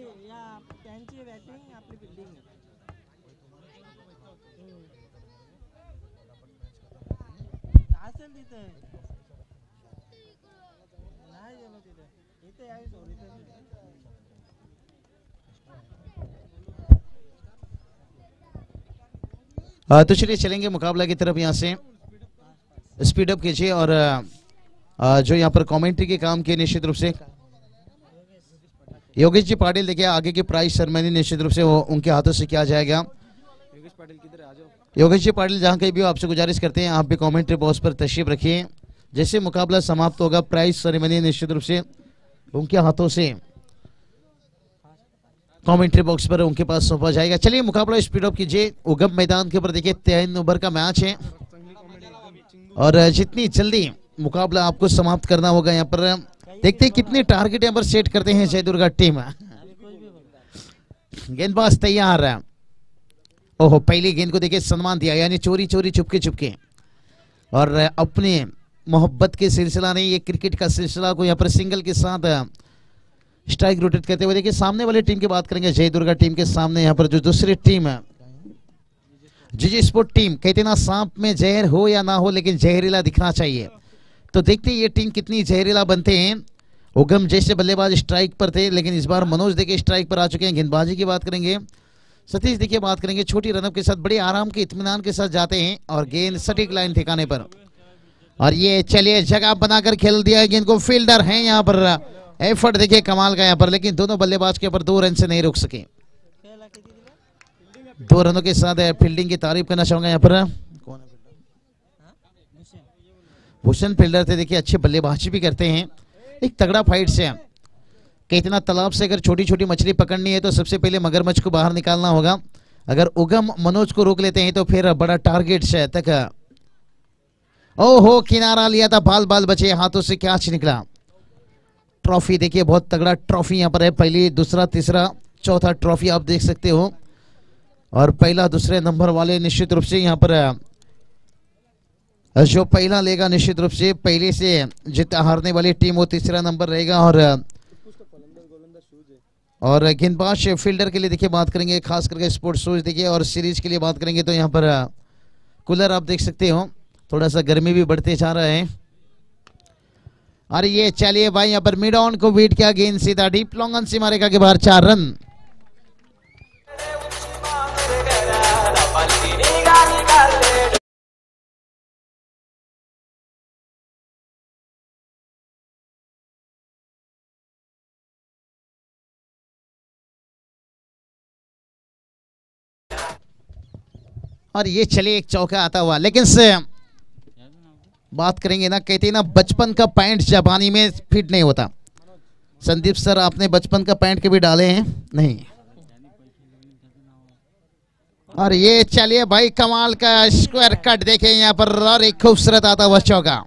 आपली या त्यांची आपली फिल्डिंग असेल तिथे नाही गेलो तिथे इथे सोड इथे तो चलिए चलेंगे मुकाबला की तरफ़ यहाँ से। स्पीड अप कीजिए और जो यहाँ पर कमेंट्री के काम किए निश्चित रूप से। योगेश जी पाटिल देखिए आगे की प्राइज सेरेमनी निश्चित रूप से वो उनके हाथों से किया जाएगा। योगेश पाटिल किधर आ जाओ। योगेश जी पाटिल जहाँ कहीं भी आपसे गुजारिश करते हैं आप भी कमेंट्री बॉक्स पर तशरीफ़ रखिए। जैसे मुकाबला समाप्त होगा प्राइज सेरेमनी निश्चित रूप से उनके हाथों से कमेंट्री बॉक्स पर उनके पास सौंपा जाएगा। चलिए मुकाबला स्पीड अप कीजिए। उगम मैदान के ऊपर देखिए तीन ओवर का मैच है। और जितनी जल्दी मुकाबला आपको समाप्त करना होगा यहाँ पर देखते हैं कितने टारगेट यहाँ पर सेट करते हैं जय दुर्गा टीम गेंदबाज तैयार है। ओहो, पहली गेंद को देखिए, सम्मान दिया, यानी चोरी चोरी चुपके चुपके और अपने मोहब्बत के सिलसिला नहीं, ये क्रिकेट का सिलसिला को यहाँ पर सिंगल के साथ स्ट्राइक रोटेट करते हुए देखिए, सामने वाली टीम की बात करेंगे जय दुर्गा टीम के सामने यहाँ पर जो दूसरी टीम है जी जी स्पोर्ट टीम कहते ना, सांप में जहर हो या ना हो, लेकिन जहरीला दिखना चाहिए। तो देखते हैं ये टीम कितनी जहरीला बनते हैं। उगम, जैसे बल्लेबाज स्ट्राइक पर थे, लेकिन इस बार मनोज देखिए स्ट्राइक पर आ चुके हैं। गेंदबाजी की बात करेंगे। सतीश देखिए बात करेंगे, छोटी रनअप के साथ, बड़े आराम के इतमान के साथ जाते हैं और गेंद सटीक लाइन ठिकाने पर। और ये चलिए जगह बनाकर खेल दिया गेंद को। फील्डर हैं यहाँ पर। एफर्ट देखिए कमाल का यहाँ पर, लेकिन दोनों बल्लेबाज के ऊपर दो रन से नहीं रुक सके। दो रनों के साथ, फील्डिंग की तारीफ़ करना चाहूँगा यहाँ पर। भूषण फील्डर थे, देखिए, अच्छे बल्लेबाजी भी करते हैं। एक तगड़ा फाइट से कि इतना तालाब से अगर छोटी छोटी मछली पकड़नी है तो सबसे पहले मगरमच्छ को बाहर निकालना होगा। अगर उगम मनोज को रोक लेते हैं तो फिर बड़ा टारगेट से तक। ओहो, किनारा लिया था बाल बाल बचे, हाथों से क्या निकला? ट्रॉफी देखिए, बहुत तगड़ा ट्रॉफी यहाँ पर है। पहली, दूसरा, तीसरा, चौथा ट्रॉफी आप देख सकते हो। और पहला, दूसरे नंबर वाले निश्चित रूप से यहाँ पर जो पहला लेगा निश्चित रूप से, पहले से जीत हारने वाली टीम वो तीसरा नंबर रहेगा और और गेंदबाज फील्डर के लिए देखिए बात करेंगे, खास करके स्पोर्ट्स शूज़ देखिए और सीरीज़ के लिए बात करेंगे तो यहाँ पर कूलर आप देख सकते हो थोड़ा सा गर्मी भी बढ़ते जा रहा है। और ये चलिए भाई, यहाँ पर मिड ऑन को बीट किया गेंद सीधा, डीप लॉन्ग ऑन से मारेगा के बाहर चार रन। और ये चलिए एक चौका आता हुआ। लेकिन से बात करेंगे ना, कहते ना, बचपन का पैंट जबानी में फिट नहीं होता। संदीप सर, आपने बचपन का पैंट कभी डाले हैं? नहीं। और ये चलिए भाई, कमाल का स्क्वायर कट देखें यहाँ पर, और एक खूबसूरत आता हुआ चौका।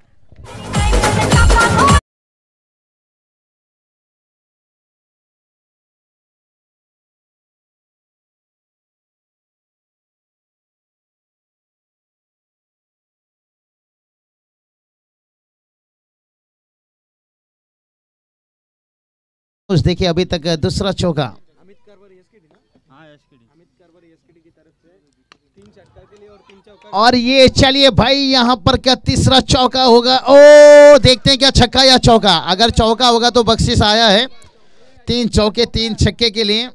उस देखिए अभी तक दूसरा चौका। अमित कारवर एसकेडी ना? हाँ एसकेडी अमित कारवर एसकेडी की तरफ़ से तीन चक्का के लिए और चौका और ये चलिए भाई यहाँ पर क्या तीसरा चौका होगा? ओ देखते हैं क्या छक्का या चौका। अगर चौका होगा तो बख्शिश आया है। तीन चौके तीन छक्के के लिए।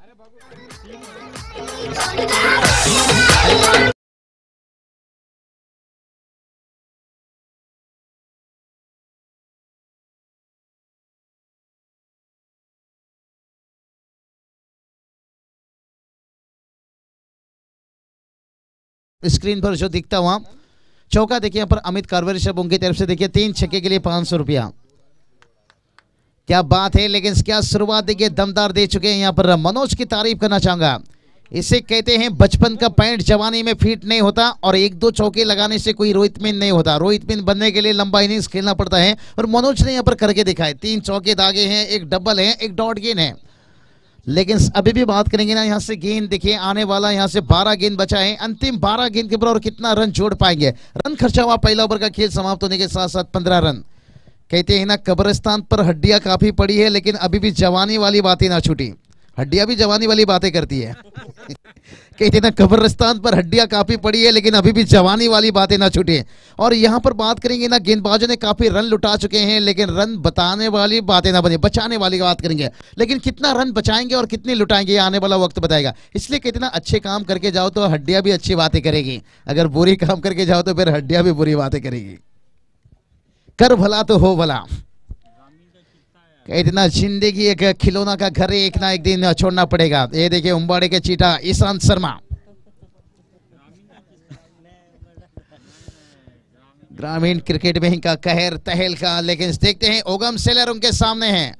स्क्रीन पर जो दिखता हुआ, चौका देखिए, यहाँ पर अमित कारवर शब उनकी तरफ़ से देखिए, तीन छक्के के लिए पाँच सौ रुपया। क्या बात है, लेकिन क्या शुरुआत देखिए, दमदार दे चुके हैं यहाँ पर। मनोज की तारीफ़ करना चाहूँगा। इसे कहते हैं, बचपन का पैंट जवानी में फिट नहीं होता और एक दो चौके लगाने से कोई रोहित मिन नहीं होता। रोहित मिन बनने के लिए लंबा इनिंग्स खेलना पड़ता है और मनोज ने यहाँ पर करके दिखाए। तीन चौके दागे हैं, एक डबल है, एक डॉट गेंद है। लेकिन अभी भी बात करेंगे ना, यहाँ से गेंद, देखिए, आने वाला यहाँ से 12 गेंद बचा है। अंतिम 12 गेंद के ऊपर और कितना रन जोड़ पाएँगे? रन खर्चा हुआ, पहला ओवर का खेल समाप्त होने के साथ साथ 15 रन। कहते हैं ना, कब्रिस्तान पर हड्डियाँ काफ़ी पड़ी है, लेकिन अभी भी जवानी वाली बातें ना छूटी। हड्डियाँ भी जवानी वाली बातें करती है। कहते ना कब्रस्तान पर हड्डियाँ काफ़ी पड़ी है, लेकिन अभी भी जवानी वाली बातें ना छूटे। और यहाँ पर बात करेंगे ना, गेंदबाजों ने काफ़ी रन लुटा चुके हैं, लेकिन रन बताने वाली बातें ना बने, बचाने वाली बात करेंगे। लेकिन कितना रन बचाएँगे और कितने लुटाएँगे आने वाला वक्त बताएगा। इसलिए कहते ना अच्छे काम करके जाओ तो हड्डियाँ भी अच्छी बातें करेगी। अगर बुरी काम करके जाओ तो फिर हड्डियाँ भी बुरी बातें करेगी। कर भला तो हो भला। कहते ना ज़िंदगी एक खिलौना का घर एक ना एक दिन छोड़ना पड़ेगा। ये देखिए उम्बाड़े के चीटा ईशांत शर्मा। ग्रामीण क्रिकेट में इनका कहर, तहल का, लेकिन देखते हैं ओगम सेलर उनके सामने हैं।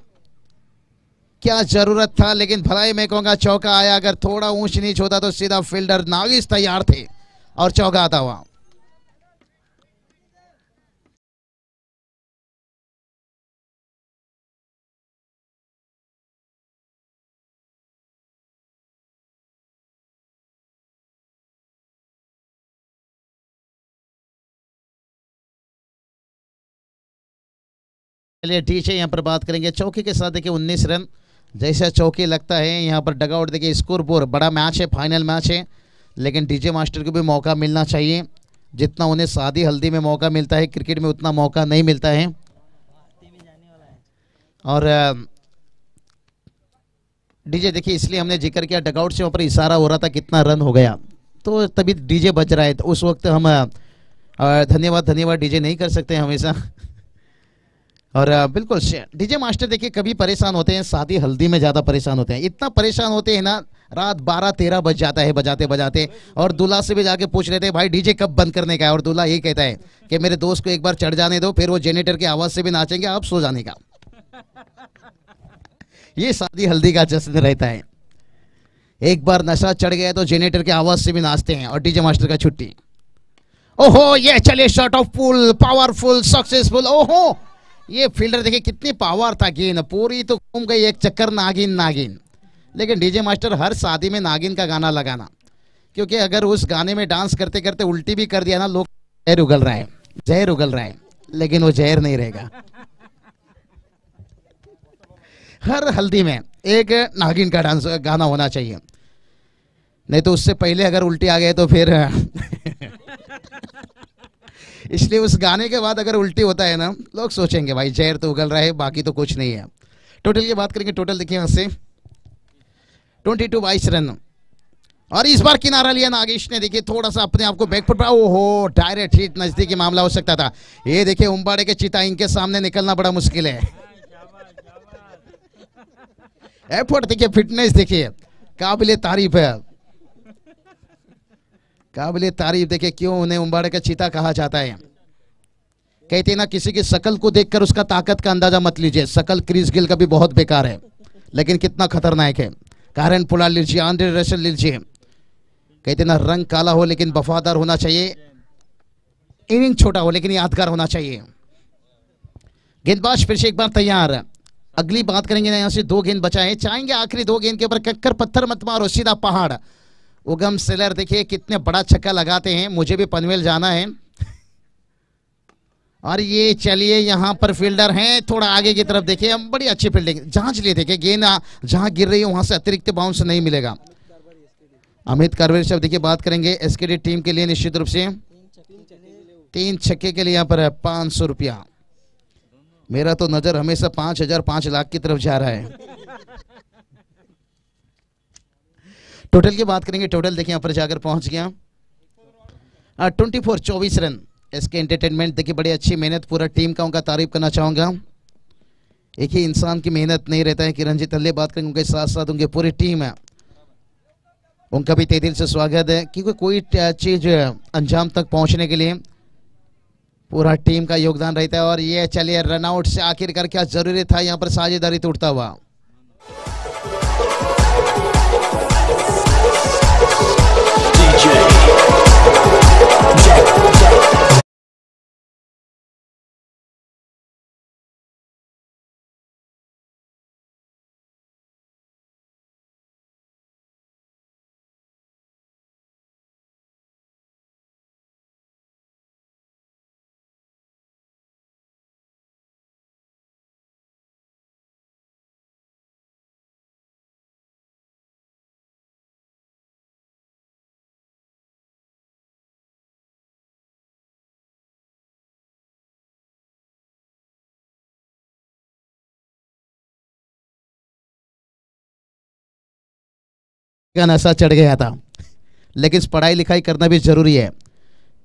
क्या ज़रूरत था, लेकिन भलाई मैं कहूँगा चौका आया। अगर थोड़ा ऊंच नीच होता तो सीधा फील्डर नागिस तैयार थे और चौका आता हुआ। चलिए है यहाँ पर बात करेंगे। चौकी के साथ देखिए उन्नीस रन। जैसा चौकी लगता है, यहाँ पर डगआउट देखिए स्कोर बोर्ड बड़ा मैच है फाइनल मैच है। लेकिन डीजे मास्टर को भी मौका मिलना चाहिए। जितना उन्हें शादी हल्दी में मौका मिलता है, क्रिकेट में उतना मौका नहीं मिलता है। और डीजे देखिए, इसलिए हमने ज़िक्र किया डगआउट से वहाँ पर इशारा हो रहा था कितना रन हो गया। तो तभी डीजे बच रहा है। तो उस वक्त हम धन्यवाद धन्यवाद डीजे नहीं कर सकते हमेशा। और बिल्कुल डीजे मास्टर देखिए, कभी परेशान होते हैं, शादी हल्दी में ज़्यादा परेशान होते हैं। इतना परेशान होते हैं ना, रात बारह तेरह बज जाता है, बजाते बजाते, और दूल्हा से भी जाके पूछ लेते हैं, भाई, डीजे कब बंद करने का है? और दूल्हा यही कहता है कि, मेरे दोस्त को एक बार चढ़ जाने दो, फिर वो जेनेटर की आवाज़ से भी नाचेंगे, आप सो जाने का। ये शादी हल्दी का जश्न रहता है। एक बार नशा चढ़ गया तो जेनेटर की आवाज़ से भी नाचते हैं, और डीजे मास्टर का छुट्टी। ओहो, ये चले short of pull powerful successful ओहो! ये फील्डर देखिए कितनी पावर था गेंद, पूरी तो घूम गई, एक चक्कर नागिन नागिन। लेकिन डीजे मास्टर हर शादी में नागिन का गाना लगाना, क्योंकि अगर उस गाने में डांस करते करते उल्टी भी कर दिया ना, लोग जहर उगल रहा है, जहर उगल रहा है, लेकिन वो जहर नहीं रहेगा। हर हल्दी में एक नागिन का डांस, गाना होना चाहिए। नहीं तो उससे पहले अगर उल्टी आ गए तो फिर इसलिए उस गाने के बाद अगर उल्टी होता है ना, लोग सोचेंगे, भाई, जहर तो उगल रहा है, बाकी तो कुछ नहीं है। टोटल की बात करेंगे टोटल देखिए यहाँ से। ट्वेंटी टू बाईस रन और इस बार किनारा लिया नागेश ने, देखिए थोड़ा सा अपने आप को बैक फुट पर, ओहो डायरेक्ट हिट नजदीकी मामला हो सकता था। ये देखिए, उम्बाड़े के चिता इनके सामने निकलना बड़ा मुश्किल है। एफर्ट देखिए फिटनेस देखिए, काबिल तारीफ़ है। काबिल तारीफ़ देखिए क्यों उन्हें उम्बाड़े का चीता कहा जाता है? कहते ना, किसी की शकल को देखकर उसका ताकत का अंदाज़ा मत लीजिए। शकल क्रिस गिल का भी बहुत बेकार है, लेकिन कितना खतरनाक है। कारण पुला लीजिए आंद्रे रसल लीजिए। कहते ना, रंग काला हो, लेकिन वफादार होना चाहिए। इनिंग छोटा हो, लेकिन यादगार होना चाहिए। गेंदबाज फिर से एक बार तैयार। अगली बात करेंगे ना, यहाँ से दो गेंद बचाए चाहेंगे आखिरी दो गेंद के ऊपर कक्कर पत्थर मत मारो, सीधा पहाड़। उगम सेलर, देखिए कितने बड़ा छक्का लगाते हैं, मुझे भी पनवेल जाना है। और ये चलिए, यहाँ पर फील्डर हैं, थोड़ा आगे की तरफ़ देखिए, हम बड़ी अच्छी फील्डिंग, जाँच लिए देखिए गेंद जहाँ गिर रही है, वहाँ से अतिरिक्त बाउंस नहीं मिलेगा। अमित कारवेर से देखिए बात करेंगे एसकेडी टीम के लिए निश्चित रूप से। तीन छक्के के लिए यहाँ पर है, पाँच सौ रुपया। मेरा तो नज़र हमेशा पाँच हज़ार, पाँच लाख की तरफ़ जा रहा है। टोटल की बात करेंगे, टोटल देखिए यहाँ पर जाकर पहुँच गया। ट्वेंटी फोर चौबीस रन इसके एंटरटेनमेंट देखिए, बड़ी अच्छी मेहनत पूरा टीम का, उनका तारीफ़ करना चाहूँगा। एक ही इंसान की मेहनत नहीं रहता है कि रंजीत अल्ले बात करेंगे उनके साथ साथ उनकी पूरी टीम है। उनका भी तय दिल से स्वागत है क्योंकि कोई चीज़ अंजाम तक पहुँचने के लिए पूरा टीम का योगदान रहता है। और ये चलिए रनआउट से आखिरकार क्या ज़रूरी था, यहाँ पर साझेदारी टूटता हुआ। Jack, Jack. का नशा चढ़ गया था। लेकिन पढ़ाई लिखाई करना भी ज़रूरी है।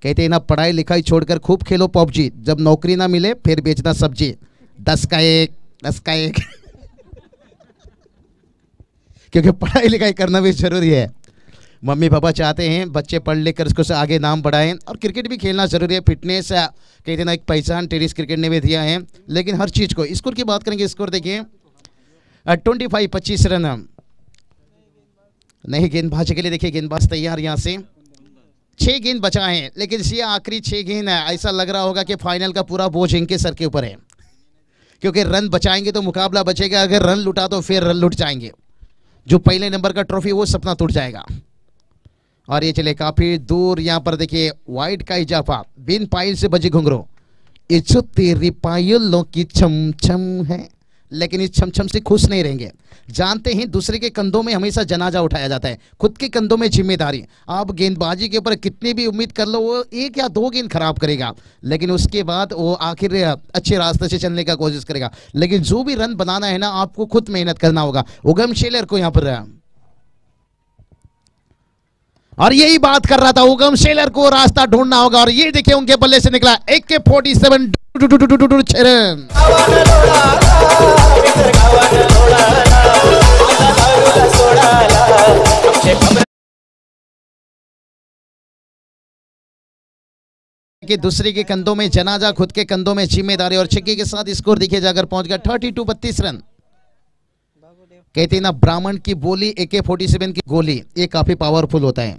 कहते हैं ना, पढ़ाई लिखाई छोड़कर खूब खेलो पबजी। जब नौकरी ना मिले, फिर बेचना सब्ज़ी। दस का एक, दस का एक। क्योंकि पढ़ाई लिखाई करना भी ज़रूरी है। मम्मी पापा चाहते हैं, बच्चे पढ़ लिख कर उसको आगे नाम बढ़ाएँ। और क्रिकेट भी खेलना ज़रूरी है। फिटनेस कहते ना, एक पहचान टेनिस क्रिकेट ने भी दिया है। लेकिन हर चीज़ को, स्कोर की बात करेंगे, स्कोर देखिए। ट्वेंटी फाइव पच्चीस रन। नहीं गेंदबाज के लिए देखिए गेंदबाज तैयार यहाँ से। छः गेंद बचा है, लेकिन ये आखिरी छः गेंद है। ऐसा लग रहा होगा कि फाइनल का पूरा बोझ इनके सर के ऊपर है। क्योंकि रन बचाएँगे तो मुकाबला बचेगा, अगर रन लुटा तो फिर रन लुट जाएँगे। जो पहले नंबर का ट्रॉफी, वो सपना टूट जाएगा। और ये चले काफ़ी दूर, यहाँ पर देखिए वाइट का इजाफा। बिन पायल से बजे घुंगरो तेरी पायलों की छम छम है। लेकिन इस छम छम से खुश नहीं रहेंगे। जानते हैं, दूसरे के कंधों में हमेशा जनाजा उठाया जाता है। खुद के कंधों में ज़िम्मेदारी। आप गेंदबाजी के ऊपर कितनी भी उम्मीद कर लो, वो एक या दो गेंद खराब करेगा। लेकिन उसके बाद वो आखिर अच्छे रास्ते से चलने का कोशिश करेगा। लेकिन जो भी रन बनाना है ना, आपको खुद मेहनत करना होगा। उगम शेलर को यहाँ पर और यही बात कर रहा था, उगम शेलर को रास्ता ढूंढना होगा। और ये देखिए, उनके बल्ले से निकला एक के फोर्टी सेवन। कि दूसरे के कंधों में जनाजा, खुद के कंधों में ज़िम्मेदारी और छक्के के साथ स्कोर दिखे जाकर पहुँच गया थर्टी टू, बत्तीस रन। कहते ना, ब्राह्मण की बोली ए के फोर्टी सेवन की गोली, ये काफ़ी पावरफुल होता है।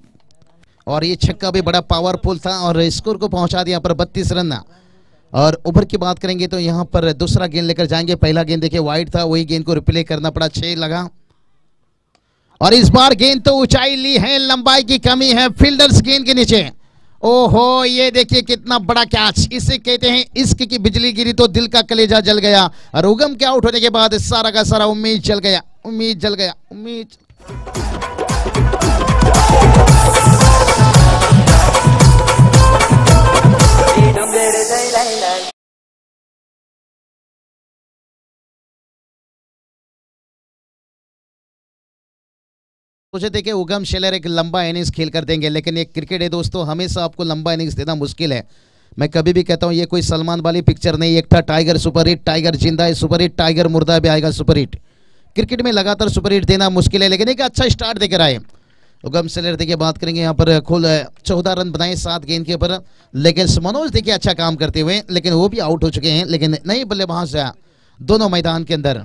और ये छक्का भी बड़ा पावरफुल था और स्कोर को पहुँचा दिया, पर बत्तीस रन और ओवर की बात करेंगे तो यहाँ पर दूसरा गेंद लेकर जाएँगे। पहला गेंद देखिए वाइड था, वही गेंद को रिप्ले करना पड़ा, छह लगा। और इस बार गेंद तो ऊंचाई ली है, लंबाई की कमी है फील्डर्स गेंद के नीचे। ओहो, ये देखिए कितना बड़ा कैच इसे कहते हैं, इश्क की बिजली गिरी तो दिल का कलेजा जल गया। और उगम के आउट होने के बाद सारा का सारा उम्मीद जल गया, उम्मीद जल गया, उम्मीद। सोचे थे कि उगम शेलर एक लंबा इनिंग्स खेल कर देंगे, लेकिन ये क्रिकेट है दोस्तों, हमेशा आपको लंबा इनिंग्स देना मुश्किल है। मैं कभी भी कहता हूँ, ये कोई सलमान वाली पिक्चर नहीं, एक था टाइगर सुपर हिट टाइगर ज़िंदा है सुपर हिट टाइगर मुर्दा भी आएगा सुपर हिट क्रिकेट में लगातार सुपर हिट देना मुश्किल है, लेकिन एक अच्छा स्टार्ट देकर आए। उगम सेलर देखिए, बात करेंगे यहाँ पर, खुल चौदह रन बनाए सात गेंद के ऊपर। लेकिन मनोज, देखिए अच्छा काम करते हुए, लेकिन वो भी आउट हो चुके हैं, लेकिन नहीं बल्ले बल्लेबाज दोनों मैदान के अंदर।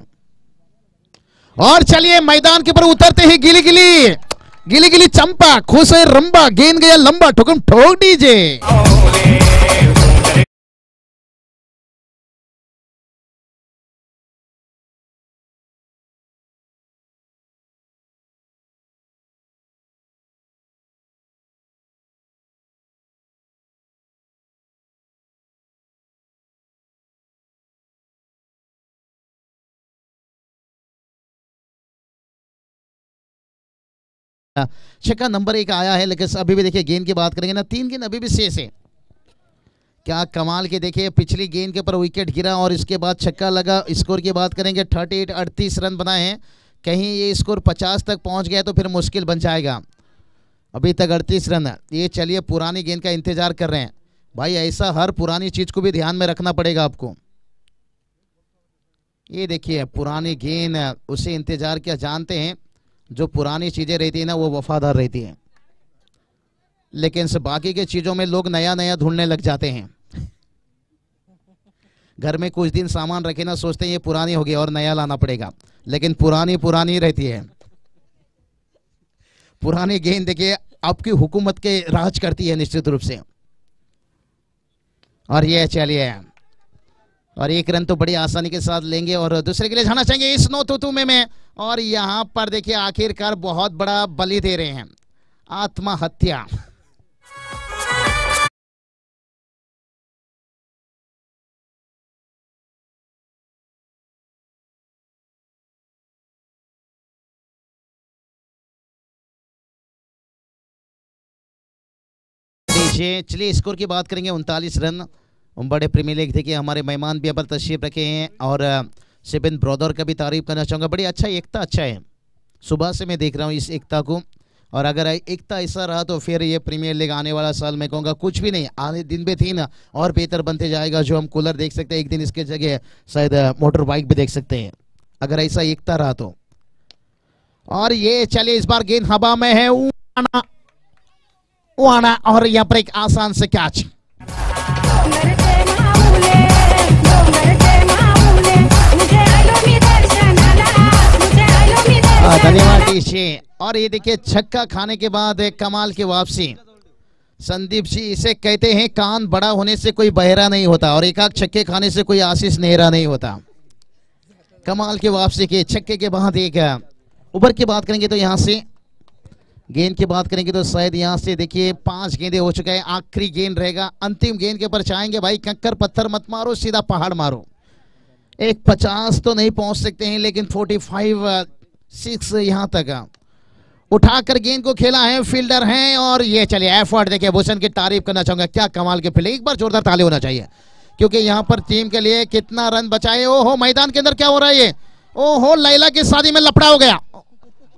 और चलिए मैदान के ऊपर उतरते ही गिली गिली गिली गिली चंपा खुश रंबा, गेंद गया लंबा, ठुकम ठोक दीजिए। छक्का नंबर एक आया है, लेकिन अभी भी देखिए, गेंद की बात करेंगे ना, तीन गेंद अभी भी शेष है। क्या कमाल के देखिए, पिछली गेंद के ऊपर विकेट गिरा और इसके बाद छक्का लगा। स्कोर की बात करेंगे थर्टी एट अड़तीस रन बनाए हैं। कहीं ये स्कोर पचास तक पहुँच गया तो फिर मुश्किल बन जाएगा। अभी तक अड़तीस रन ये चलिए, पुरानी गेंद का इंतज़ार कर रहे हैं। भाई, ऐसा हर पुरानी चीज़ को भी ध्यान में रखना पड़ेगा आपको। ये देखिए, पुरानी गेंद उसे इंतज़ार क्या, जानते हैं। जो पुरानी चीज़ें रहती है ना, वो वफादार रहती है। लेकिन बाकी के चीज़ों में लोग नया नया ढूँढने लग जाते हैं। घर में कुछ दिन सामान रखे ना, सोचते हैं ये पुरानी होगी और नया लाना पड़ेगा। लेकिन पुरानी पुरानी रहती है। पुरानी गेंद देखिए, आपकी हुकूमत के राज करती है निश्चित रूप से। और ये चलिए। और एक रन तो बड़ी आसानी के साथ लेंगे और दूसरे के लिए जाना चाहेंगे इस नो तो में, में। और यहाँ पर देखिए आखिरकार बहुत बड़ा बलि दे रहे हैं। आत्महत्या। चलिए स्कोर की बात करेंगे उनतालीस रन। बड़े प्रीमियर लीग देखिए हमारे मेहमान भी यहाँ तशरीफ़ रखे हैं और शिबिन ब्रदर का भी तारीफ़ करना चाहूँगा। बड़ी अच्छा एकता अच्छा है। सुबह से मैं देख रहा हूँ इस एकता को और अगर एकता ऐसा रहा तो फिर ये प्रीमियर लीग आने वाला साल मैं कहूँगा कुछ भी नहीं, आने दिन पे थी ना, और बेहतर बनते जाएगा जो हम कूलर देख सकते हैं, एक दिन इसके जगह शायद मोटर बाइक भी देख सकते हैं। अगर ऐसा एकता रहा तो। और ये चलिए इस बार गेंद हवा में है उआना उआना और यहाँ पर एक आसान से कैच धन्यवाद टीशी और ये देखिए, छक्का खाने के बाद एक कमाल की वापसी। संदीप जी, इसे कहते हैं, कान बड़ा होने से कोई बहरा नहीं होता और एक आध छक्के खाने से कोई आशीष नेहरा नहीं होता। कमाल की वापसी के, छक्के के बाद एक ऊपर की बात करेंगे तो यहाँ से, गेंद की बात करेंगे तो शायद यहाँ से देखिए, पाँच गेंदे हो चुके हैं, आखिरी गेंद रहेगा। अंतिम गेंद के ऊपर चाहेंगे भाई, कंकर पत्थर मत मारो, सीधा पहाड़ मारो। एक पचास तो नहीं पहुँच सकते हैं, लेकिन फोर्टी फाइव सिक्स यहाँ तक। उठाकर गेंद को खेला है, फील्डर हैं और ये चलिए एफर्ट देखिए, भूषण की तारीफ़ करना चाहूँगा। क्या कमाल के फ़ील्ड एक बार जोरदार ताली होना चाहिए। क्योंकि यहाँ पर टीम के लिए कितना रन बचाए, ओहो, मैदान के अंदर क्या हो रहा है ये? ओहो, लैला की शादी में लपड़ा हो गया।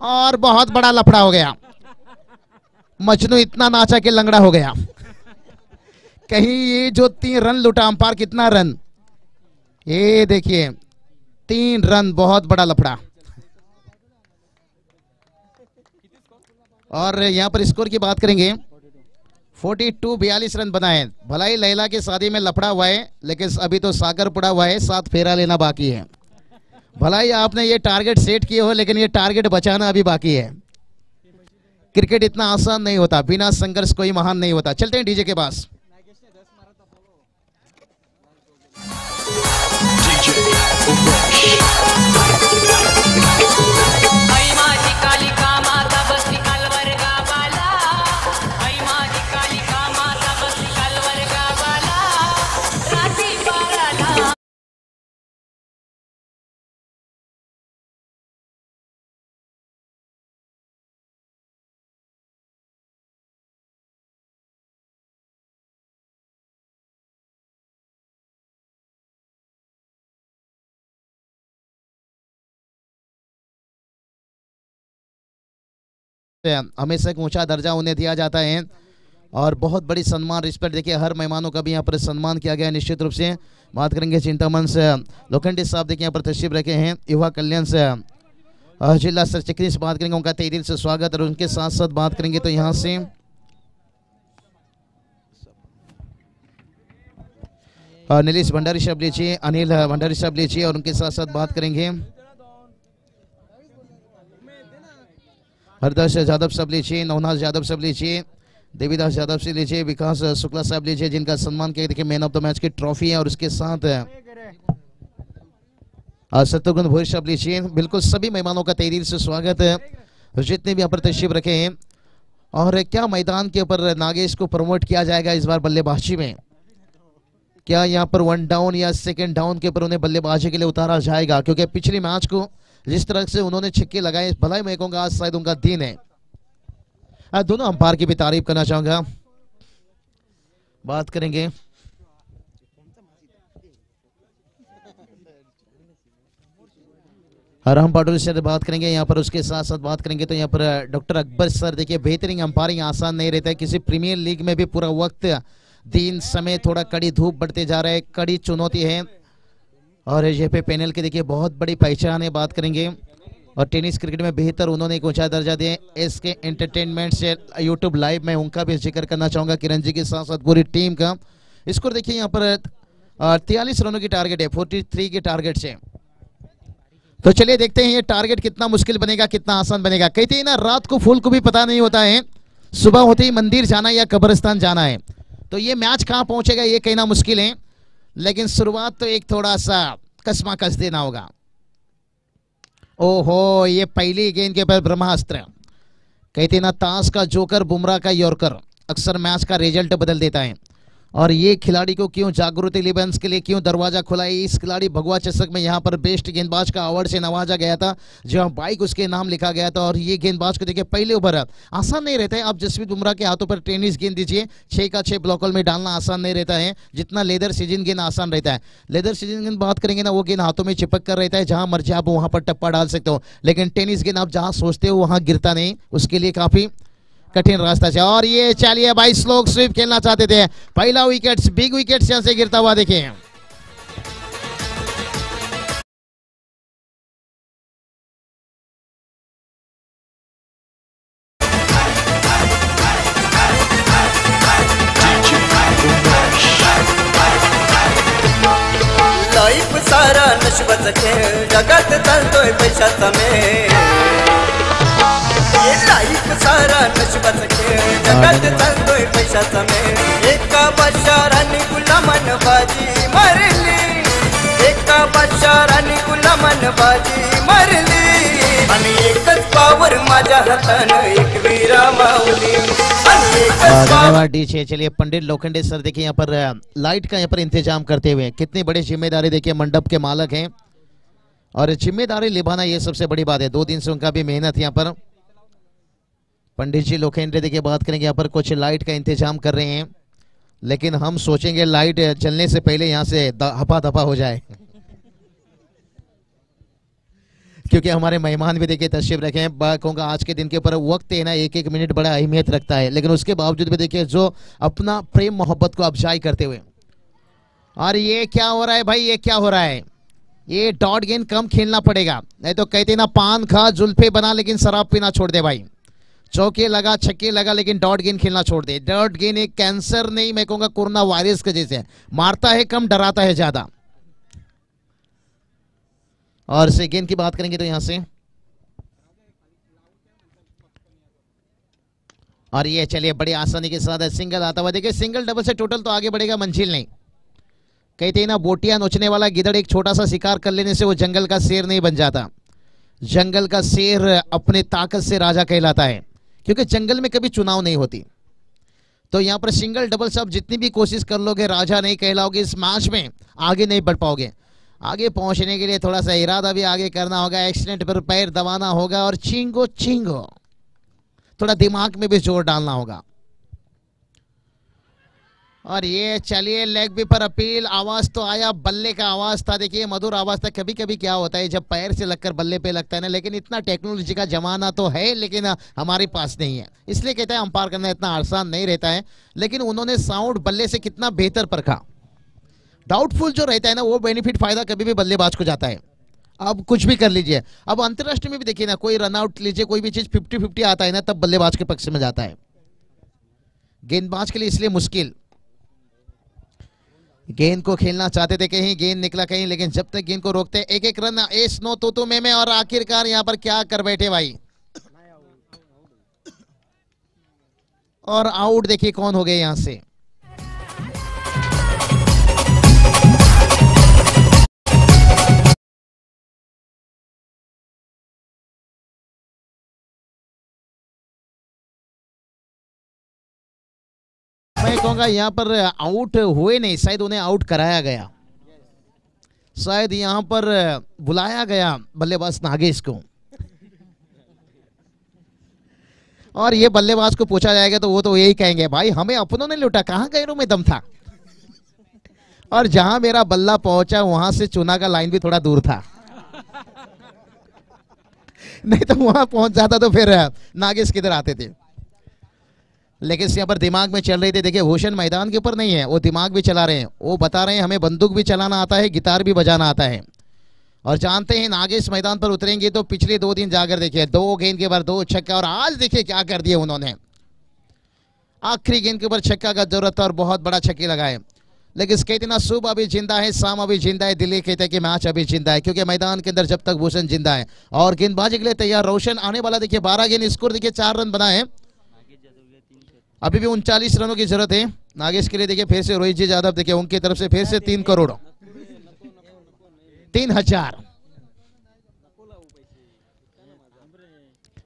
और बहुत बड़ा लफड़ा हो गया। मजनू इतना नाचा कि लंगड़ा हो गया। कहीं ये जो तीन रन लुटा, अंपायर कितना रन? ये देखिए, तीन रन, बहुत बड़ा लफड़ा। और यहाँ पर स्कोर की बात करेंगे। 42 बयालीस रन बनाए। भलाई लैला की शादी में लफड़ा हुआ है, लेकिन अभी तो सागर पड़ा हुआ है साथ फेरा लेना बाकी है। भलाई, आपने ये टारगेट सेट किए हो, लेकिन ये टारगेट बचाना अभी बाकी है। क्रिकेट इतना आसान नहीं होता, बिना संघर्ष कोई महान नहीं होता। चलते हैं डीजे के पास। हमेशा एक ऊँचा दर्जा उन्हें दिया जाता है और बहुत बड़ी सम्मान, रिस्पेक्ट देखिए, हर मेहमानों का भी यहाँ पर सम्मान किया गया निश्चित रूप से। बात करेंगे चिंतामन से, लोखंडी साहब देखिए यहाँ पर तशरीफ़ रखे हैं, युवा कल्याण से। जिला सर चिकनी से बात करेंगे उनका तय से स्वागत और उनके साथ साथ बात करेंगे तो यहाँ से। नीलेश भंडारी साहब लीजिए, अनिल भंडारी साहब लीजिए और उनके साथ साथ बात करेंगे। हरदास यादव साहब लीजिए नवनाथ यादव साहब लीजिए देवीदास यादव से लीजिए विकास शुक्ला साहब लीजिए जिनका सम्मान किया देखिए मैन ऑफ़ द मैच की ट्रॉफी है और उसके साथ अ, शत्रुघ्न भोज साहब लीजिए बिल्कुल सभी मेहमानों का तहरीर से स्वागत है। जितने भी यहाँ पर तशरीफ़ रखे हैं और क्या मैदान के ऊपर नागेश को प्रमोट किया जाएगा इस बार बल्लेबाजी में? क्या यहाँ पर वन डाउन या सेकेंड डाउन के ऊपर उन्हें बल्लेबाजी के लिए उतारा जाएगा? क्योंकि पिछले मैच को जिस तरह से उन्होंने छक्के लगाए, भलाई मैं कहूँगा आज शायद उनका दिन है। दोनों अंपायर की भी तारीफ़ करना चाहूँगा। बात करेंगे। राम पाटोल से बात करेंगे, यहाँ पर उसके साथ साथ बात करेंगे तो यहाँ पर डॉक्टर अकबर सर, देखिए, बेहतरीन अंपायरिंग आसान नहीं रहता है। किसी प्रीमियर लीग में भी पूरा वक्त, दिन, समय, थोड़ा कड़ी धूप बढ़ते जा रहा है, कड़ी चुनौती है। और ये पे पैनल के देखिए, बहुत बड़ी पहचान है बात करेंगे। और टेनिस क्रिकेट में बेहतर उन्होंने एक ऊँचा दर्जा दिया एस के एंटरटेनमेंट से यूट्यूब लाइव में उनका भी ज़िक्र करना चाहूँगा, किरण जी के साथ साथ पूरी टीम का। स्कोर देखिए, यहाँ पर तियालीस रनों की टारगेट है फोर्टी थ्री के टारगेट से। तो चलिए देखते हैं, ये टारगेट कितना मुश्किल बनेगा, कितना आसान बनेगा। कहते हैं ना, रात को फूल को भी पता नहीं होता है। सुबह होते ही मंदिर जाना या कब्रिस्तान जाना है। तो ये मैच कहाँ पहुंचेगा, ये कहना मुश्किल है। लेकिन शुरुआत तो एक थोड़ा सा कसमा कस देना होगा। ओहो, ये पहली गेंद के पर ब्रह्मास्त्र। कहते ना ताश का जोकर, बुमराह का यॉर्कर। अक्सर मैच का रिज़ल्ट बदल देता है। और ये खिलाड़ी को क्यों जागृति लिबेंस के लिए क्यों दरवाज़ा खुला? है इस खिलाड़ी भगवा चषक में यहाँ पर बेस्ट गेंदबाज का अवार्ड से नवाजा गया था, जहाँ बाइक उसके नाम लिखा गया था और ये गेंदबाज को देखिए पहले ओवर आसान नहीं रहता है। आप जसप्रीत बुमराह के हाथों पर टेनिस गेंद दीजिए छः का छः ब्लॉकल में डालना आसान नहीं रहता है। जितना लेदर सीज़न गेंद आसान रहता है। लेदर सीज़न गेंद बात करेंगे ना, वो गेंद हाथों में चिपक कर रहता है, जहाँ मर्ज़ी आप वहाँ पर टप्पा डाल सकते हो। लेकिन टेनिस गेंद आप जहाँ सोचते हो, वहाँ गिरता नहीं। उसके लिए काफ़ी कठिन रास्ता है और ये चलिए बाईस लोग स्वीप खेलना चाहते थे। पहला विकेट बिग विकेट यहाँ से गिरता हुआ देखे। सारा मेळ सारा नशिबाचा खेळ जगात चालतोय पैशाचा मेळ एका बादशाराने गुलामान बाजी मारली। एका बादशाराने गुलामान बाजी मारली। आणि एकच पावर माझ्या हातानं एक वीरा डीजे चलिए पंडित लोखंडे सर देखिए यहाँ पर लाइट का यहाँ पर इंतज़ाम करते हुए। कितनी बड़ी ज़िम्मेदारी देखिए मंडप के मालक हैं। और ज़िम्मेदारी निभाना ये सबसे बड़ी बात है। दो दिन से उनका भी मेहनत यहाँ पर। पंडित जी लोखंडे देखिए बात करेंगे, यहाँ पर कुछ लाइट का इंतज़ाम कर रहे हैं, लेकिन हम सोचेंगे लाइट चलने से पहले यहाँ से हपा धपा हो जाए। क्योंकि हमारे मेहमान भी देखिए, तशरीफ़ रखे हैं। कहूँगा, आज के दिन के ऊपर वक्त है ना एक एक मिनट बड़ा अहमियत रखता है। लेकिन उसके बावजूद भी देखिए, जो अपना प्रेम मोहब्बत को अफजाई करते हुए। और ये क्या हो रहा है भाई? ये क्या हो रहा है? ये डॉट गेंद कम खेलना पड़ेगा। नहीं तो कहते ना, पान खा, जुल्फे बना, लेकिन शराब पीना छोड़ दे भाई। चौके लगा, छक्के लगा, लेकिन डॉट गेंद खेलना छोड़ दे। डॉट गेंद एक कैंसर नहीं, मैं कहूँगा कोरोना वायरस के जैसे मारता है कम, डराता है ज़्यादा। और से गेंद की बात करेंगे तो यहाँ से। और ये चलिए बड़ी आसानी के साथ सिंगल आता हुआ। देखिए, सिंगल डबल से टोटल तो आगे बढ़ेगा मंजिल नहीं। कहते ना, बोटियाँ नोचने वाला गिदड़ एक छोटा सा शिकार कर लेने से वो जंगल का शेर नहीं बन जाता। जंगल का शेर अपने ताकत से राजा कहलाता है। क्योंकि जंगल में कभी चुनाव नहीं होती। तो यहाँ पर सिंगल डबल सब जितनी भी कोशिश कर लोगे, राजा नहीं कहलाओगे, इस मार्च में आगे नहीं बढ़ पाओगे। आगे पहुँचने के लिए थोड़ा सा इरादा भी आगे करना होगा, एक्सीडेंट पर पैर दबाना होगा और चिंगो चिंगो थोड़ा दिमाग में भी ज़ोर डालना होगा। और ये चलिए लेग भी पर अपील, आवाज़ तो आया, बल्ले का आवाज़ था। देखिए, मधुर आवाज़ था। कभी कभी क्या होता है, जब पैर से लगकर बल्ले पे लगता है ना, लेकिन इतना टेक्नोलॉजी का जमाना तो है, लेकिन हमारे पास नहीं है। इसलिए कहते हैं अंपायर करना इतना आसान नहीं रहता है, लेकिन उन्होंने साउंड बल्ले से कितना बेहतर परखा डाउटफुल जो रहता है ना, वो बेनिफिट फ़ायदा कभी भी बल्लेबाज को जाता है। अब कुछ भी कर लीजिए। अब अंतरराष्ट्रीय में भी देखिए ना, कोई रनआउट लीजिए, कोई भी चीज़ फिफ्टी फिफ्टी आता है ना, तब बल्लेबाज के पक्ष में जाता है। गेंदबाज के लिए इसलिए मुश्किल। गेंद को खेलना चाहते थे कहीं गेंद निकला कहीं लेकिन जब तक गेंद को रोकते एक एक रन एस नो तो तू में, में और आखिरकार यहाँ पर क्या कर बैठे भाई? और आउट देखिए कौन हो गए यहाँ से। मैं कहूँगा यहाँ पर आउट हुए नहीं, शायद उन्हें आउट कराया गया। शायद यहाँ पर बुलाया गया बल्लेबाज नागेश को। और ये बल्लेबाज को पूछा जाएगा तो वो तो यही कहेंगे, भाई, हमें अपनों ने लूटा, कहाँ गैरों में दम था? और जहाँ मेरा बल्ला पहुँचा, वहाँ से चुना का लाइन भी थोड़ा दूर था। नहीं तो वहाँ पहुँच जाता तो फिर नागेश किधर आते थे? लेकिन यहाँ पर दिमाग में चल रही थी, देखिए, भूषण मैदान के ऊपर नहीं है, वो दिमाग भी चला रहे हैं, वो बता रहे हैं, हमें बंदूक भी चलाना आता है, गिटार भी बजाना आता है। और जानते हैं नागेश मैदान पर उतरेंगे तो पिछले दो दिन जाकर देखिए, दो गेंद के बाद दो छक्का, और आज देखिए क्या कर दिया उन्होंने। आखिरी गेंद के ऊपर छक्का का ज़रूरत था और बहुत बड़ा छक्के लगाए। लेकिन कहते ना सुबह अभी ज़िंदा है, शाम अभी ज़िंदा है, दिल्ली कहते हैं कि मैच अभी ज़िंदा है, क्योंकि मैदान के अंदर जब तक भूषण ज़िंदा है, और गेंदबाजी के लिए तैयार, रोशन आने वाला, देखिए, बारह गेंद, स्कोर, देखिए, चार रन बनाए। अभी भी उनचालीस रनों की ज़रूरत है। नागेश के लिए देखिए, फिर से रोहित जी यादव देखिए, उनकी तरफ़ से फिर से तीन करोड़। तीन हज़ार।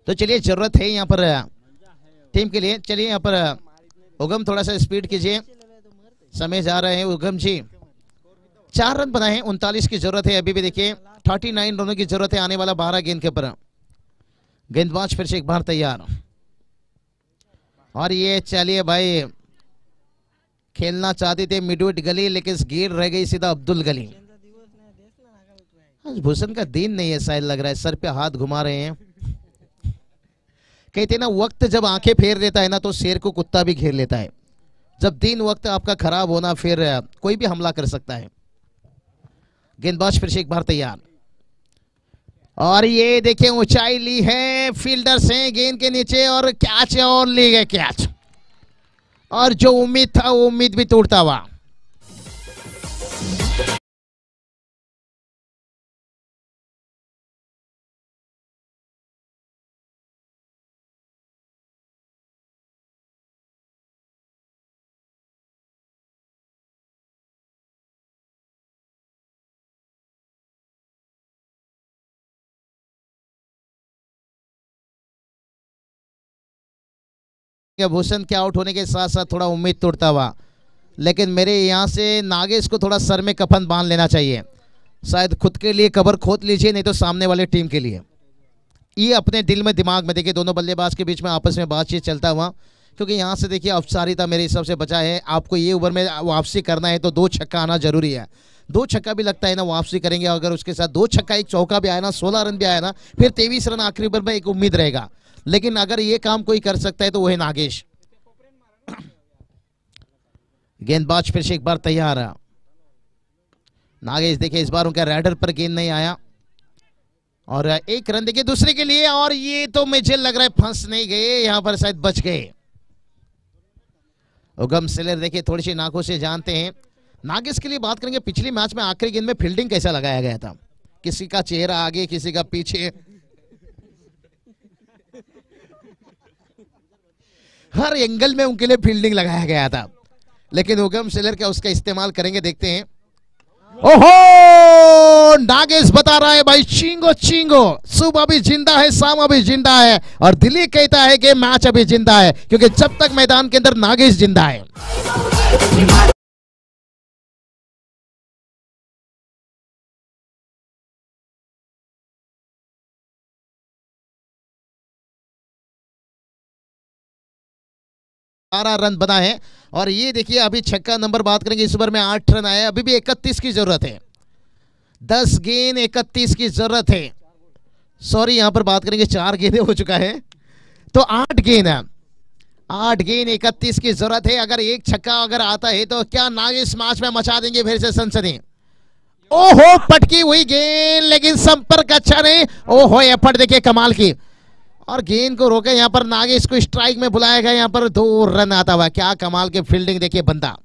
तो चलिए, ज़रूरत है यहाँ पर, टीम के लिए। चलिए यहाँ पर, उगम, थोड़ा सा स्पीड कीजिए। समय जा रहे हैं, उगम जी। चार रन बनाए हैं, उनतालीस की ज़रूरत है। अभी भी देखिए, थर्टी नाइन रनों की ज़रूरत है, आने वाला बारह गेंद के ऊपर। गेंदबाज फिर से एक बार तैयार। और ये चलिए भाई, खेलना चाहते थे मिडविट गली, लेकिन गिर रह गई सीधा अब्दुल गली। आज भूषण का दिन नहीं है शायद लग रहा है, सर पे हाथ घुमा रहे हैं। कहते ना, वक्त जब आँखें फेर देता है ना तो शेर को कुत्ता भी घेर लेता है। जब दिन वक्त आपका खराब होना फिर कोई भी हमला कर सकता है। गेंदबाज फिर से एक बार तैयार। और ये देखिए ऊंचाई ली है फील्डर्स से गेंद के नीचे और कैच और ली गए कैच और जो उम्मीद था, वो उम्मीद भी टूटता हुआ। भूषण के आउट होने के साथ साथ थोड़ा उम्मीद तोड़ता हुआ। लेकिन मेरे यहाँ से नागेश को थोड़ा सर में कफन बाँध लेना चाहिए। शायद खुद के लिए कबर खोद लीजिए, नहीं तो सामने वाले टीम के लिए। ये अपने दिल में दिमाग में देखिए, दोनों बल्लेबाज के बीच में आपस में बातचीत चलता हुआ। क्योंकि यहाँ से देखिए, औपचारिकता मेरे हिसाब से बचा है। आपको ये ओवर में वापसी करना है तो दो छक्का आना ज़रूरी है। दो छक्का भी लगता है ना, वापसी करेंगे अगर उसके साथ। दो छक्का, एक चौका भी आया ना, सोलह रन भी आया ना, फिर तेईस रन आखिरी ओवर में एक उम्मीद रहेगा। लेकिन अगर ये काम कोई कर सकता है तो वो है नागेश। गेंदबाज फिर से एक बार तैयार है। नागेश देखिए, इस बार उनका राइडर पर गेंद नहीं आया। और एक रन देखिए दूसरे के लिए, और ये तो मुझे लग रहा है फंस नहीं गए, यहाँ पर शायद बच गए। उगम सिलर देखिए, थोड़ी सी नाकों से जानते हैं। नागेश के लिए बात करेंगे, पिछली मैच में आखिरी गेंद में फील्डिंग कैसा लगाया गया था? किसी का चेहरा आगे, किसी का पीछे। हर एंगल में उनके लिए फील्डिंग लगाया गया था। लेकिन उगम सेलर क्या उसका इस्तेमाल करेंगे देखते हैं। ओहो! नागेश बता रहा है, भाई, चिंगो चिंगो, सुबह अभी ज़िंदा है, शाम अभी ज़िंदा है, और दिल्ली कहता है कि मैच अभी ज़िंदा है, क्योंकि जब तक मैदान के अंदर नागेश ज़िंदा है। बारह रन बना है। और ये देखिए, अभी छक्का नंबर बात करेंगे, इस ओवर में आठ रन आए। अभी भी इकतीस की ज़रूरत है। दस गेंद, इकतीस की ज़रूरत है। सॉरी यहाँ पर बात करेंगे, चार गेंदे हो चुका है। तो आठ गेंद है। आठ गेंद, इकतीस की ज़रूरत है। अगर एक छक्का अगर आता है तो क्या नागेश मैच में मचा देंगे फिर से सनसनी। ओहो, पटकी हुई गेंद, लेकिन संपर्क अच्छा नहीं। ओहो एफर्ट देखिए कमाल की। और गेंद को रोके यहाँ पर नागेश को स्ट्राइक में बुलाया गया, यहाँ पर दो रन आता हुआ क्या कमाल के फील्डिंग देखिए बंदा।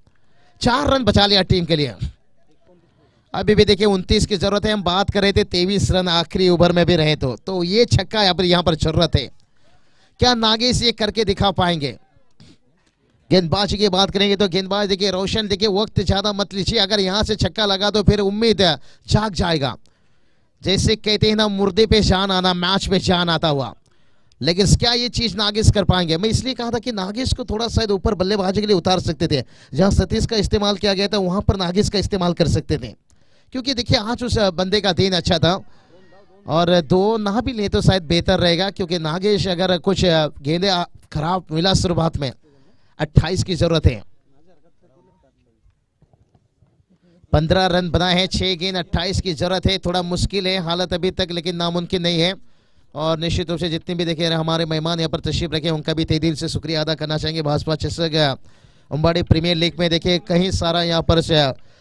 चार रन बचा लिया टीम के लिए। अभी भी देखिए उनतीस की ज़रूरत है। हम बात कर रहे थे तेईस रन आखिरी ओवर में भी रहे तो तो ये छक्का यहाँ पर यहाँ पर ज़रूरत है। क्या नागेश ये करके दिखा पाएँगे? गेंदबाज की बात करेंगे तो गेंदबाज देखिए, रोशन देखिए, वक्त ज़्यादा मत लीजिए। अगर यहाँ से छक्का लगा तो फिर उम्मीद जाग जाएगा। जैसे कहते हैं ना, मुर्दे पे जान आना, मैच पे जान आता हुआ। लेकिन क्या ये चीज़ नागेश कर पाएँगे? मैं इसलिए कहा था कि नागेश को थोड़ा शायद ऊपर बल्लेबाजी के लिए उतार सकते थे। जहाँ सतीश का इस्तेमाल किया गया था, वहाँ पर नागेश का इस्तेमाल कर सकते थे। क्योंकि देखिए, आज उस बंदे का दिन अच्छा था। और दो ना भी ले तो शायद बेहतर रहेगा, क्योंकि नागेश अगर कुछ गेंदे खराब मिला शुरुआत में 28 की ज़रूरत है। पंद्रह रन बनाए हैं, छह गेंद 28 की ज़रूरत है। थोड़ा मुश्किल है हालत अभी तक, लेकिन नामुमकिन नहीं है। और निश्चित रूप से जितने भी देखे हमारे मेहमान यहाँ पर तशरीफ़ रखे, उनका भी दिल से शुक्रिया अदा करना चाहेंगे। भाजपा चषक उम्बाड़ी प्रीमियर लीग में देखिए, कहीं सारा यहाँ पर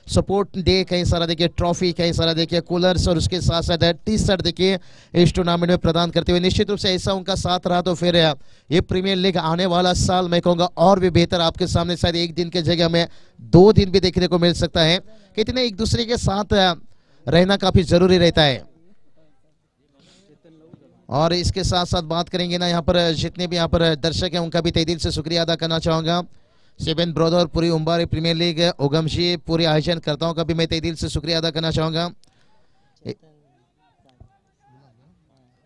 सपोर्ट डे कहीं सारा देखिए ट्रॉफी कहीं सारा देखिए कूलर्स और उसके साथ साथ टी शर्ट देखिए, इस टूर्नामेंट में प्रदान करते हुए निश्चित रूप से ऐसा उनका साथ रहा तो फिर ये प्रीमियर लीग आने वाला साल मैं कहूँगा और भी बेहतर आपके सामने, शायद एक दिन के जगह में दो दिन भी देखने को मिल सकता है। कितने एक दूसरे के साथ रहना काफ़ी ज़रूरी रहता है। और इसके साथ साथ बात करेंगे ना, यहाँ पर जितने भी यहाँ पर दर्शक हैं, उनका भी तय दिल से शुक्रिया अदा करना चाहूँगा। सेवन ब्रदर, पूरी उम्बारी प्रीमियर लीग, उगम जी, पूरे आयोजनकर्ताओं का भी मैं तय दिल से शुक्रिया अदा करना चाहूँगा।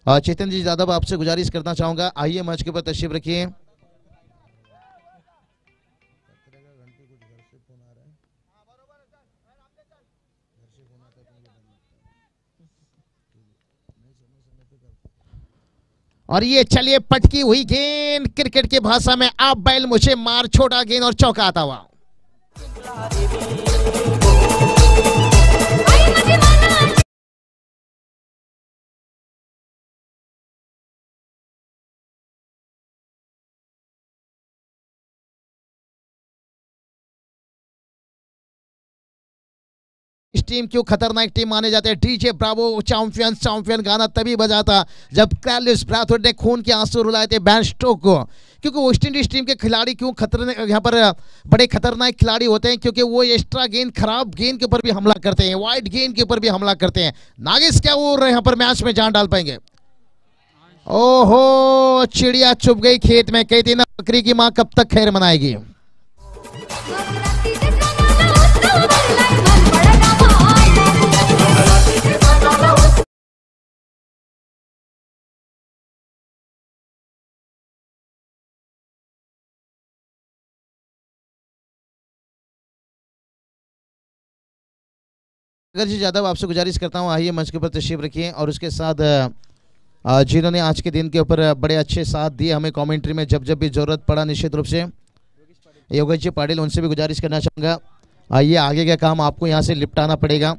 चेतन जी यादव आपसे गुजारिश करना चाहूँगा। आइए मंच के ऊपर तशरीफ़ रखिए। और ये चलिए पटकी हुई गेंद। क्रिकेट की भाषा में आप बैल मुझे मार छोटा गेंद और चौका आता हुआ। इस टीम क्यों खतरनाक टीम माने जाते हैं? डीजे ब्रावो चैंपियन चैंपियन गाना तभी बजा था जब कैलिस ब्राथवर्ड ने खून के आँसू रुलाए थे बैन स्टोक को। क्योंकि वेस्ट इंडीज टीम के खिलाड़ी क्यों खतरनाक यहाँ पर, बड़े खतरनाक खिलाड़ी होते हैं? क्योंकि वो एक्स्ट्रा गेंद, खराब गेंद के ऊपर भी हमला करते हैं वाइट गेंद के ऊपर भी हमला करते हैं। नागिस, क्या वो यहाँ पर मैच में जान डाल पाएँगे? ओहो, चिड़िया चुप गई खेत में, कहती ना, बकरी की माँ कब तक खैर मनाएगी? अगर जी यादव आपसे गुजारिश करता हूँ, आइए मंच के ऊपर तशरीफ़ रखिए और उसके साथ जिन्होंने आज के दिन के ऊपर बड़े अच्छे साथ दिए हमें कमेंट्री में, जब जब भी ज़रूरत पड़ा निश्चित रूप से। योगेश जी पाटिल, उनसे भी गुजारिश करना चाहूँगा। आइए, आगे का काम आपको यहाँ से निपटाना पड़ेगा।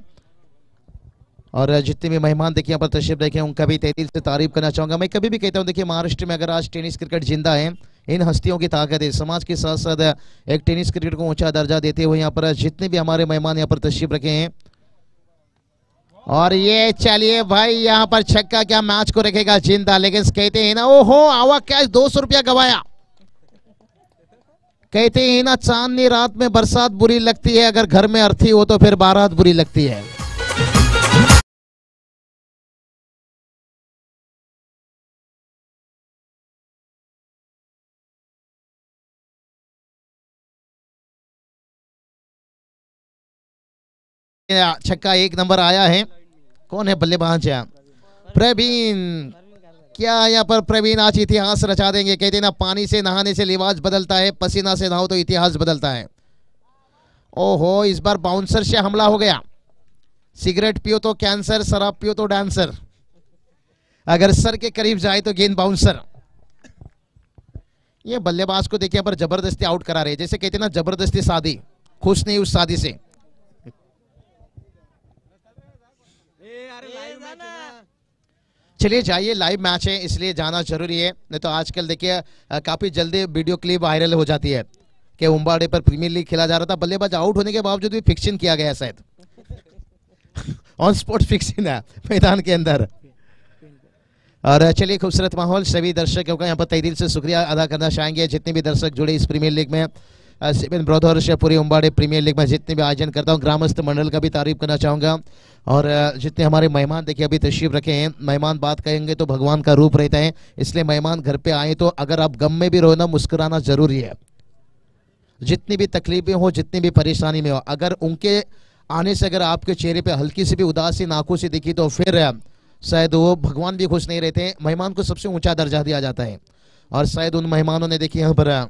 और जितने भी मेहमान देखिए, यहाँ पर तशरीफ़ रखे, उनका भी तहदिल से तारीफ़ करना चाहूँगा। मैं कभी भी कहता हूँ, देखिए, महाराष्ट्र में अगर आज टेनिस क्रिकेट ज़िंदा है, इन हस्तियों की ताकत है, समाज के साथ साथ एक टेनिस क्रिकेट को ऊँचा दर्जा देते हुए यहाँ पर जितने भी हमारे मेहमान यहाँ पर तशरीफ़ रखे हैं और ये चलिए भाई, यहाँ पर छक्का क्या मैच को रखेगा ज़िंदा, लेकिन कहते हैं ना, ओहो, आवा कैश दो सौ रुपया गवाया। कहते हैं ना, चांदनी रात में बरसात बुरी लगती है, अगर घर में अर्थी हो तो फिर बारात बुरी लगती है। छक्का एक नंबर आया है। कौन है बल्लेबाज है? प्रवीण। क्या यहाँ पर प्रवीण आज इतिहास रचा देंगे? कहते ना, पानी से नहाने से लिबास बदलता है, पसीना से नहाओ तो इतिहास बदलता है। ओहो, इस बार बाउंसर से हमला हो गया। सिगरेट पियो तो कैंसर शराब पियो तो डांसर अगर सर के करीब जाए तो गेंद बाउंसर ये बल्लेबाज को देखिए पर ज़बरदस्ती आउट करा रहे जैसे कहते ना, ज़बरदस्ती शादी। खुश नहीं उस शादी से ए अरे लाइव मैच है ना चलिए, जाइए लाइव मैच है, इसलिए जाना ज़रूरी है। नहीं तो आजकल देखिए काफ़ी जल्दी वीडियो क्लिप वायरल हो जाती है कि उम्बाड़े पर प्रीमियर लीग खेला जा रहा था। बल्लेबाज आउट होने के बावजूद भी फिक्सिंग किया गया शायद। ऑन स्पॉट फिक्सिंग है, मैदान के अंदर। और चलिए, खूबसूरत माहौल, सभी दर्शकों का यहाँ पर तय दिल से शुक्रिया अदा करना चाहेंगे। जितने भी दर्शक जुड़े इस प्रीमियर लीग में अ, सेवन ब्रदर्स पूरी उम्बाड़े प्रीमियर लीग में जितने भी आयोजन करता हूँ ग्रामस्थ मंडल का भी तारीफ़ करना चाहूँगा। और जितने हमारे मेहमान देखिए अभी तशरीफ़ रखे हैं। मेहमान बात कहेंगे तो भगवान का रूप रहता है इसलिए मेहमान घर पे आए तो अगर आप गम में भी रहो ना मुस्कुराना ज़रूरी है। जितनी भी तकलीफें हो जितनी भी परेशानी में हो अगर उनके आने से अगर आपके चेहरे पे हल्की सी भी उदासी आँखों से दिखी तो फिर शायद वो भगवान भी खुश नहीं रहते मेहमान को सबसे ऊँचा दर्जा दिया जाता है। और शायद उन मेहमानों ने देखिए यहाँ पर अ,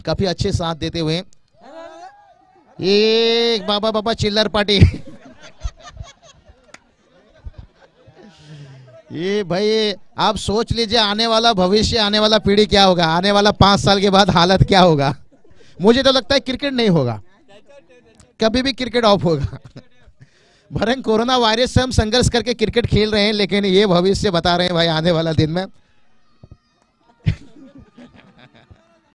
काफ़ी अच्छे साथ देते हुए। एक बाबा बाबा, चिल्लर पार्टी। ये भाई, आप सोच लीजिए आने वाला भविष्य, आने वाला पीढ़ी क्या होगा? आने वाला पाँच साल के बाद हालत क्या होगा? मुझे तो लगता है क्रिकेट नहीं होगा। कभी भी क्रिकेट ऑफ़ होगा। भरंग कोरोना वायरस से हम संघर्ष करके क्रिकेट खेल रहे हैं, लेकिन ये भविष्य बता रहे हैं भाई, आने वाला दिन में।